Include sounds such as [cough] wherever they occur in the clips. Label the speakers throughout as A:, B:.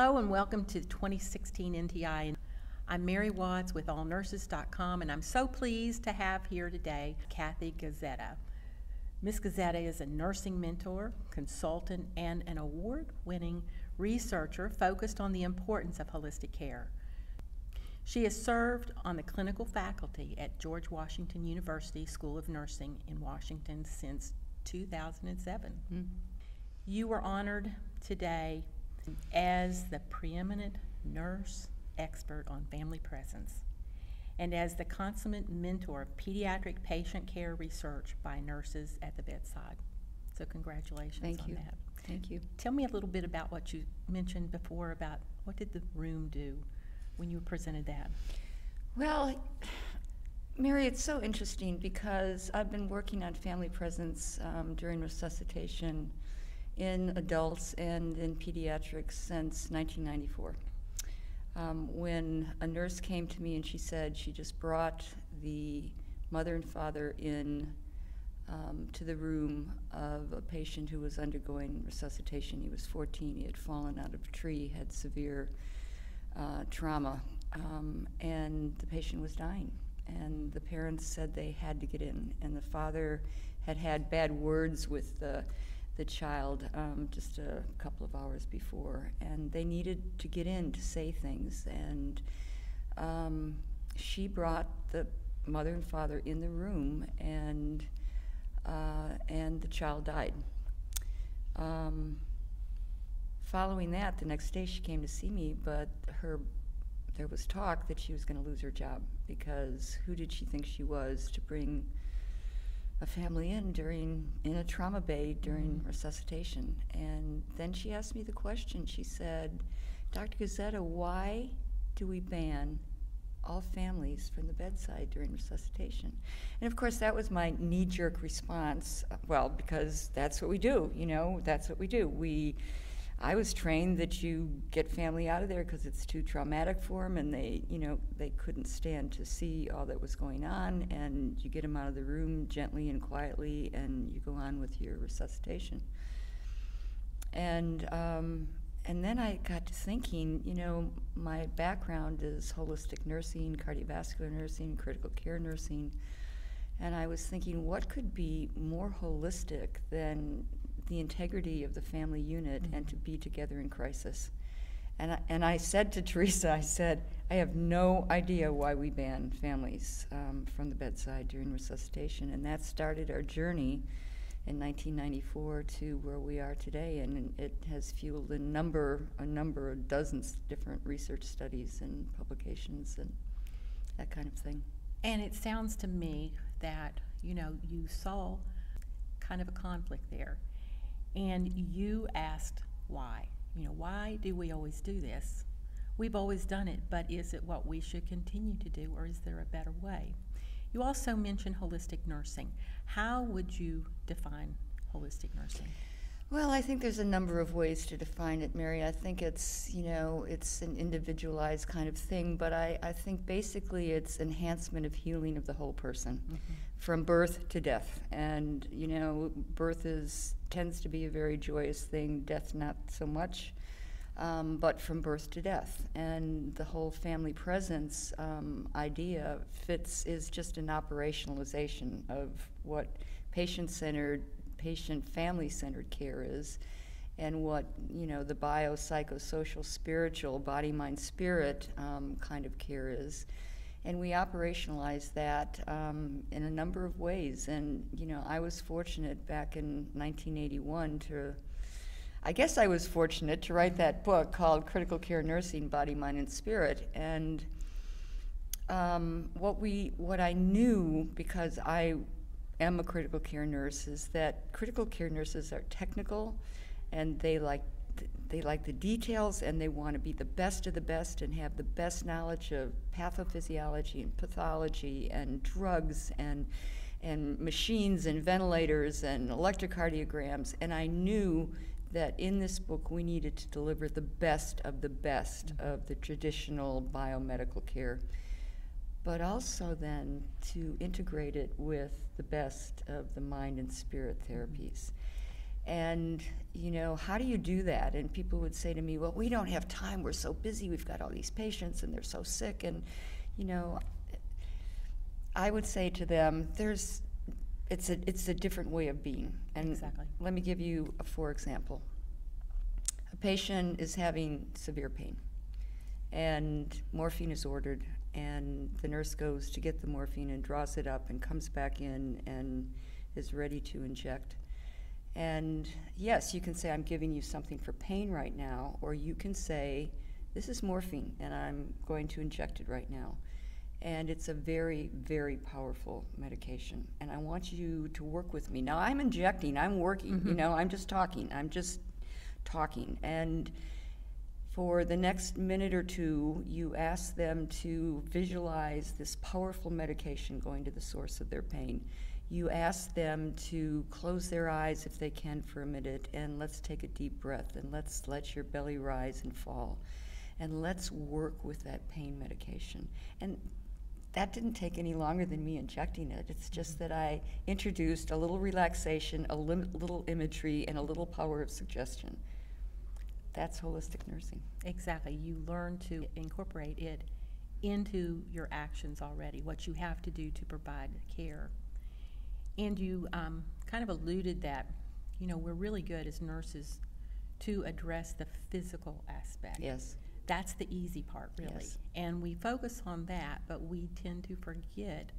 A: Hello and welcome to 2016 NTI. I'm Mary Watts with allnurses.com and I'm so pleased to have here today Cathie Guzzetta. Ms. Guzzetta is a nursing mentor, consultant, and an award winning researcher focused on the importance of holistic care. She has served on the clinical faculty at George Washington University School of Nursing in Washington since 2007. Mm. You were honored today as the preeminent nurse expert on family presence and as the consummate mentor of pediatric patient care research by nurses at the bedside. So congratulations
B: Thank
A: on
B: you.
A: that.
B: Thank you.
A: Tell me a little bit about what you mentioned before about what did the room do when you presented that?
B: Well, Mary, it's so interesting because I've been working on family presence um, during resuscitation in adults and in pediatrics since 1994. Um, when a nurse came to me and she said she just brought the mother and father in um, to the room of a patient who was undergoing resuscitation. He was 14, he had fallen out of a tree, had severe uh, trauma, um, and the patient was dying. And the parents said they had to get in, and the father had had bad words with the the child um, just a couple of hours before, and they needed to get in to say things. And um, she brought the mother and father in the room, and uh, and the child died. Um, following that, the next day she came to see me, but her there was talk that she was going to lose her job because who did she think she was to bring a family in during in a trauma bay during mm-hmm. resuscitation. And then she asked me the question. She said, "Dr. Guzzetta, why do we ban all families from the bedside during resuscitation?" And of course, that was my knee-jerk response. Well, because that's what we do. You know, that's what we do. We I was trained that you get family out of there because it's too traumatic for them, and they, you know, they couldn't stand to see all that was going on, and you get them out of the room gently and quietly, and you go on with your resuscitation. And um, and then I got to thinking, you know, my background is holistic nursing, cardiovascular nursing, critical care nursing, and I was thinking, what could be more holistic than the integrity of the family unit mm-hmm. and to be together in crisis. And I, and I said to [laughs] Teresa, I said, I have no idea why we ban families um, from the bedside during resuscitation. And that started our journey in 1994 to where we are today. And it has fueled a number, a number of dozens of different research studies and publications and that kind of thing.
A: And it sounds to me that, you know, you saw kind of a conflict there and you asked why. You know, why do we always do this? We've always done it, but is it what we should continue to do, or is there a better way? You also mentioned holistic nursing. How would you define holistic nursing?
B: Well, I think there's a number of ways to define it, Mary. I think it's, you know, it's an individualized kind of thing, but I, I think basically it's enhancement of healing of the whole person mm-hmm. from birth to death. And, you know, birth is tends to be a very joyous thing, death not so much. Um, but from birth to death. And the whole family presence um, idea fits is just an operationalization of what patient centered patient family centered care is and what you know the biopsychosocial spiritual body mind spirit um, kind of care is and we operationalize that um, in a number of ways. And you know i was fortunate back in 1981 to i guess i was fortunate to write that book called critical care nursing body mind and spirit. And um, what we what i knew because i am a critical care nurse is that critical care nurses are technical and they like they like the details and they want to be the best of the best and have the best knowledge of pathophysiology and pathology and drugs and and machines and ventilators and electrocardiograms and I knew that in this book we needed to deliver the best of the best mm-hmm. of the traditional biomedical care but also then to integrate it with the best of the mind and spirit therapies. And, you know, how do you do that? And people would say to me, well, we don't have time. We're so busy. We've got all these patients and they're so sick. And, you know, I would say to them, there's, it's a, it's a different way of being. And
A: Exactly.
B: let me give you a for example. A patient is having severe pain and morphine is ordered and the nurse goes to get the morphine and draws it up and comes back in and is ready to inject. And yes, you can say, I'm giving you something for pain right now, or you can say, This is morphine and I'm going to inject it right now. And it's a very, very powerful medication. And I want you to work with me. Now, I'm injecting, I'm working, you mm-hmm. know, I'm just talking, I'm just talking. And for the next minute or two, you ask them to visualize this powerful medication going to the source of their pain. You ask them to close their eyes if they can for a minute, and let's take a deep breath, and let's let your belly rise and fall. And let's work with that pain medication. And that didn't take any longer than me injecting it. It's just that I introduced a little relaxation, a little imagery, and a little power of suggestion. That's holistic nursing.
A: Exactly. You learn to incorporate it into your actions already, what you have to do to provide care. And you um, kind of alluded that, you know, we're really good as nurses to address the physical aspect.
B: Yes.
A: That's the easy part, really.
B: Yes.
A: And we focus on that, but we tend to forget,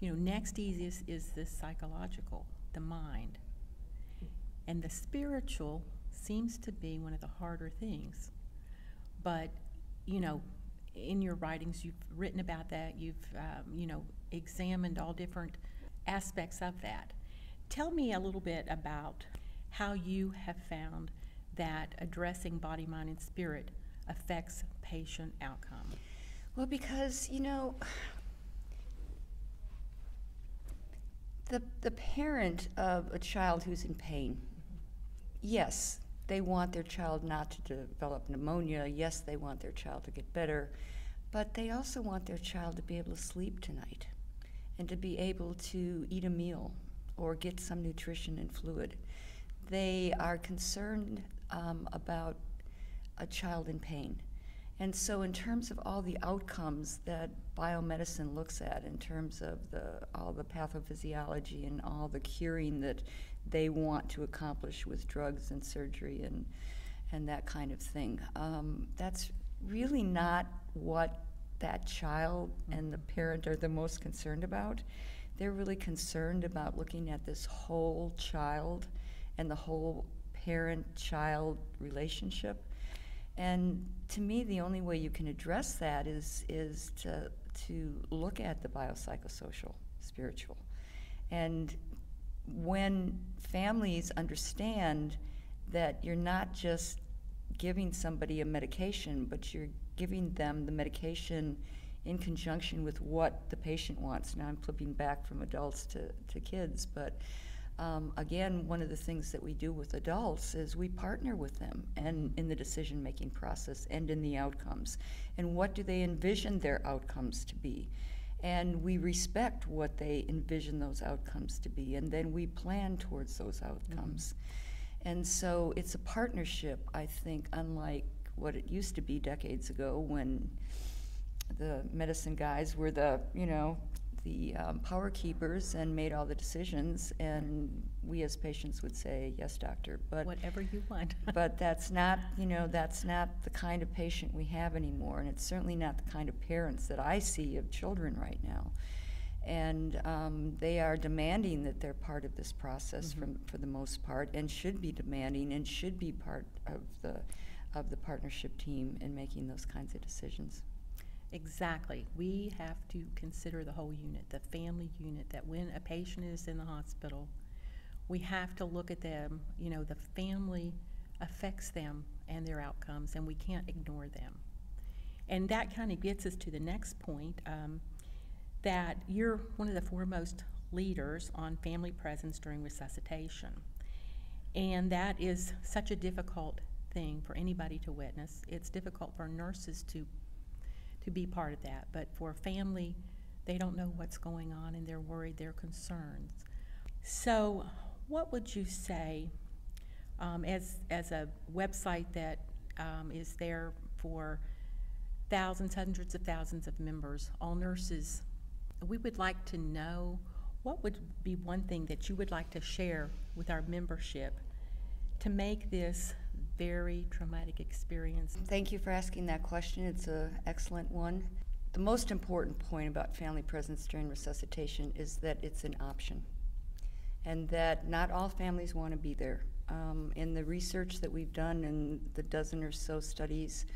A: you know, next easiest is the psychological, the mind. And the spiritual seems to be one of the harder things. But, you know, in your writings, you've written about that, you've, um, you know, examined all different aspects of that. Tell me a little bit about how you have found that addressing body, mind, and spirit affects patient outcome.
B: Well, because, you know, the, the parent of a child who's in pain, yes, they want their child not to develop pneumonia. Yes, they want their child to get better. But they also want their child to be able to sleep tonight and to be able to eat a meal or get some nutrition and fluid. They are concerned um, about a child in pain. And so, in terms of all the outcomes that biomedicine looks at, in terms of the, all the pathophysiology and all the curing that they want to accomplish with drugs and surgery and, and that kind of thing, um, that's really not what that child and the mm-hmm. parent are the most concerned about. They're really concerned about looking at this whole child and the whole parent child relationship. And to me, the only way you can address that is, is to, to look at the biopsychosocial, spiritual. And when families understand that you're not just giving somebody a medication, but you're giving them the medication in conjunction with what the patient wants. Now I'm flipping back from adults to, to kids, but um, again, one of the things that we do with adults is we partner with them and in the decision making process and in the outcomes. And what do they envision their outcomes to be? And we respect what they envision those outcomes to be, and then we plan towards those outcomes. And so it's a partnership, I think, unlike what it used to be decades ago when the medicine guys were the, you know, the um, power keepers and made all the decisions, and we as patients would say, "Yes, doctor," but
A: Whatever you want. [laughs]
B: but that's not, you know, that's not the kind of patient we have anymore, and it's certainly not the kind of parents that I see of children right now. And um, they are demanding that they're part of this process
A: Mhm.
B: from, for the most part, and should be demanding and should be part of the of the partnership team in making those kinds of decisions.
A: Exactly. We have to consider the whole unit, the family unit, that when a patient is in the hospital, we have to look at them, you know, the family affects them and their outcomes, and we can't ignore them. And that kind of gets us to the next point um, that you're one of the foremost leaders on family presence during resuscitation. And that is such a difficult thing for anybody to witness. It's difficult for nurses to to be part of that. But for a family, they don't know what's going on and they're worried, they're concerned. So, what would you say um, as, as a website that um, is there for thousands, hundreds of thousands of members, all nurses, we would like to know what would be one thing that you would like to share with our membership to make this very traumatic experience?
B: Thank you for asking that question. It's an excellent one. The most important point about family presence during resuscitation is that it's an option and that not all families want to be there. Um, in the research that we've done in the dozen or so studies,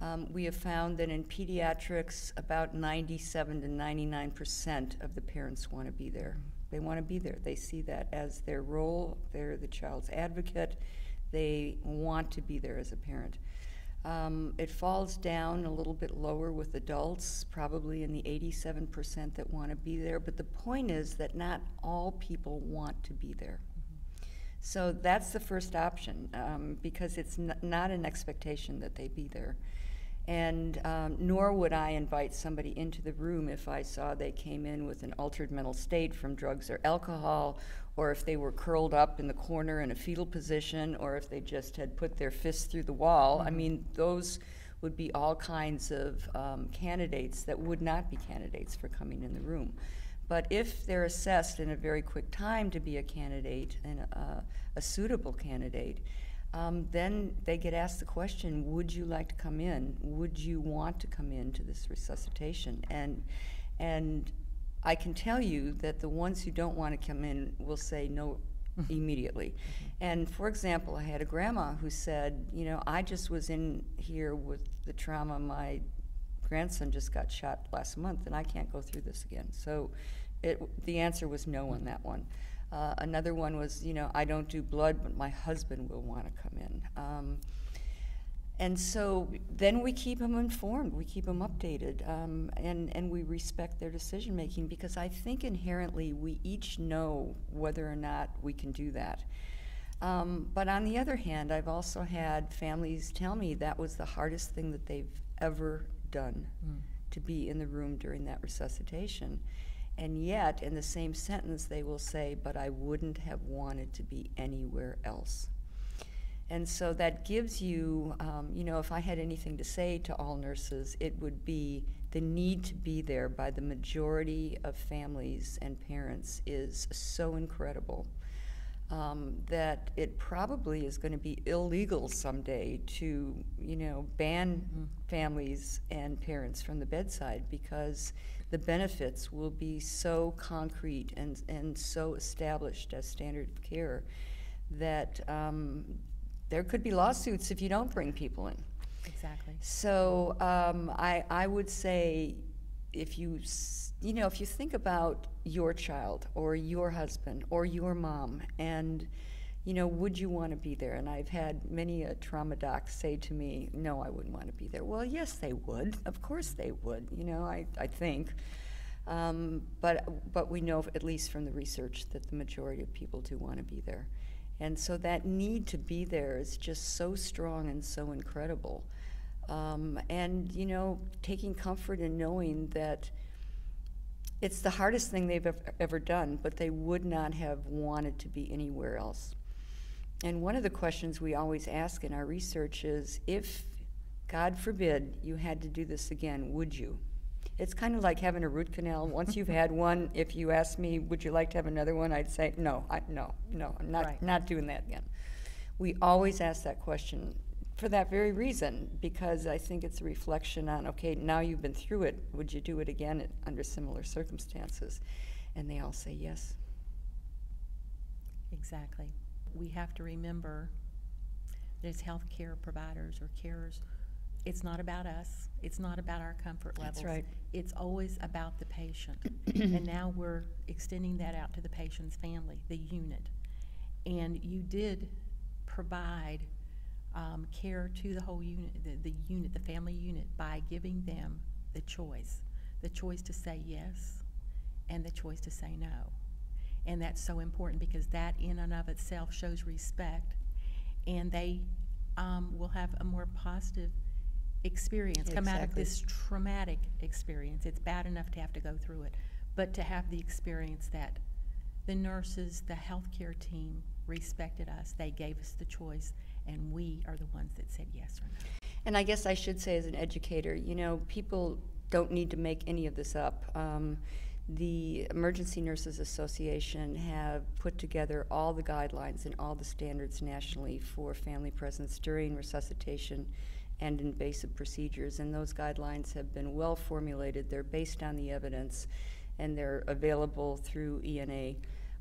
B: um, we have found that in pediatrics, about 97 to 99 percent of the parents want to be there. They want to be there. They see that as their role. They're the child's advocate. They want to be there as a parent. Um, it falls down a little bit lower with adults, probably in the 87% that want to be there. But the point is that not all people want to be there. So that's the first option um, because it's n- not an expectation that they be there. And um, nor would I invite somebody into the room if I saw they came in with an altered mental state from drugs or alcohol, or if they were curled up in the corner in a fetal position, or if they just had put their fists through the wall. I mean, those would be all kinds of um, candidates that would not be candidates for coming in the room. But if they're assessed in a very quick time to be a candidate and a, a suitable candidate, um, then they get asked the question Would you like to come in? Would you want to come in to this resuscitation? And, and I can tell you that the ones who don't want to come in will say no [laughs] immediately. And for example, I had a grandma who said, You know, I just was in here with the trauma. My grandson just got shot last month, and I can't go through this again. So it, the answer was no on that one. Uh, another one was, you know, I don't do blood, but my husband will want to come in. Um, and so then we keep them informed, we keep them updated, um, and, and we respect their decision making because I think inherently we each know whether or not we can do that. Um, but on the other hand, I've also had families tell me that was the hardest thing that they've ever done
A: Mm.
B: to be in the room during that resuscitation. And yet, in the same sentence, they will say, But I wouldn't have wanted to be anywhere else. And so that gives you, um, you know, if I had anything to say to all nurses, it would be the need to be there by the majority of families and parents is so incredible um, that it probably is going to be illegal someday to, you know, ban families and parents from the bedside because the benefits will be so concrete and, and so established as standard of care that um, there could be lawsuits if you don't bring people in.
A: Exactly.
B: So um, I, I would say if you, s- you know, if you think about your child or your husband or your mom and, you know, would you want to be there? And I've had many a trauma doc say to me, no, I wouldn't want to be there. Well, yes, they would. Of course they would, you know, I, I think. Um, but, but we know, at least from the research, that the majority of people do want to be there. And so that need to be there is just so strong and so incredible. Um, and, you know, taking comfort in knowing that it's the hardest thing they've ever, ever done, but they would not have wanted to be anywhere else. And one of the questions we always ask in our research is if, God forbid, you had to do this again, would you? It's kind of like having a root canal. Once you've had [laughs] one, if you ask me, would you like to have another one? I'd say, no, I, no, no, I'm not,
A: Right.
B: not doing that again. We always ask that question for that very reason, because I think it's a reflection on, okay, now you've been through it, would you do it again at- under similar circumstances? And they all say yes.
A: Exactly. We have to remember that as healthcare providers or carers, it's not about us. It's not about our comfort levels.
B: That's right.
A: It's always about the patient. [coughs] and now we're extending that out to the patient's family, the unit. And you did provide um, care to the whole unit, the, the unit, the family unit, by giving them the choice the choice to say yes and the choice to say no. And that's so important because that in and of itself shows respect and they um, will have a more positive experience come out of this traumatic experience. It's bad enough to have to go through it, but to have the experience that the nurses, the healthcare team respected us. They gave us the choice, and we are the ones that said yes or no.
B: And I guess I should say, as an educator, you know, people don't need to make any of this up. Um, the Emergency Nurses Association have put together all the guidelines and all the standards nationally for family presence during resuscitation and invasive procedures. And those guidelines have been well formulated. They're based on the evidence and they're available through ENA.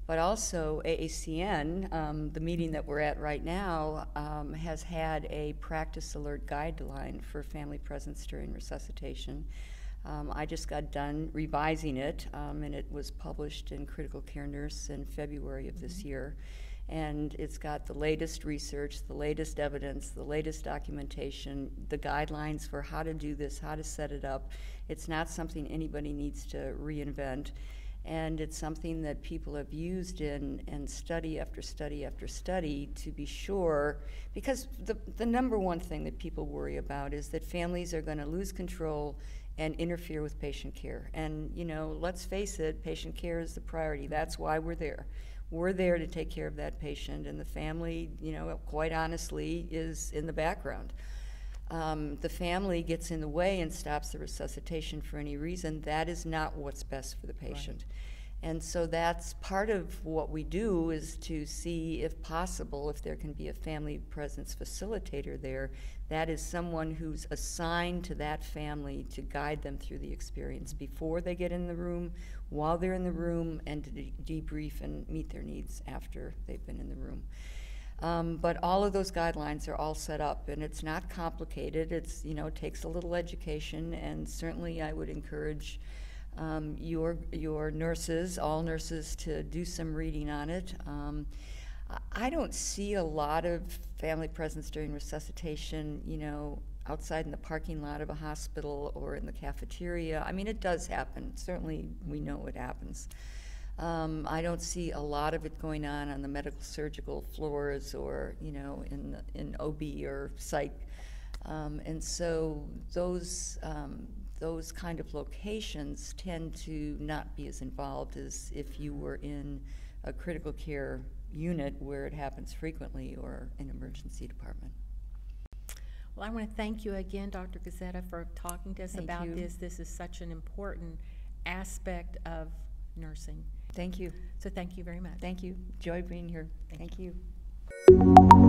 B: But also, AACN, um, the meeting that we're at right now, um, has had a practice alert guideline for family presence during resuscitation. Um, I just got done revising it, um, and it was published in Critical Care Nurse in February of this year. And it's got the latest research, the latest evidence, the latest documentation, the guidelines for how to do this, how to set it up. It's not something anybody needs to reinvent. And it's something that people have used in, in study after study after study to be sure, because the, the number one thing that people worry about is that families are going to lose control and interfere with patient care. And, you know, let's face it, patient care is the priority. That's why we're there. We're there to take care of that patient, and the family, you know, quite honestly, is in the background. Um, the family gets in the way and stops the resuscitation for any reason, that is not what's best for the patient. And so that's part of what we do is to see if possible if there can be a family presence facilitator there. That is someone who's assigned to that family to guide them through the experience before they get in the room, while they're in the room, and to de- debrief and meet their needs after they've been in the room. Um, but all of those guidelines are all set up, and it's not complicated. It's you know takes a little education, and certainly I would encourage um, your your nurses, all nurses, to do some reading on it. Um, I- I don't see a lot of family presence during resuscitation. You know, outside in the parking lot of a hospital or in the cafeteria. I mean, it does happen. Certainly, we know it happens. Um, I don't see a lot of it going on on the medical surgical floors or, you know, in, in OB or psych. Um, and so those, um, those kind of locations tend to not be as involved as if you were in a critical care unit where it happens frequently or an emergency department.
A: Well, I want to thank you again, Dr. Guzzetta, for talking to us
B: Thank
A: about
B: you.
A: this. This is such an important aspect of nursing.
B: Thank you.
A: So thank you very much.
B: Thank you. Joy being here.
A: Thank
B: Thank you.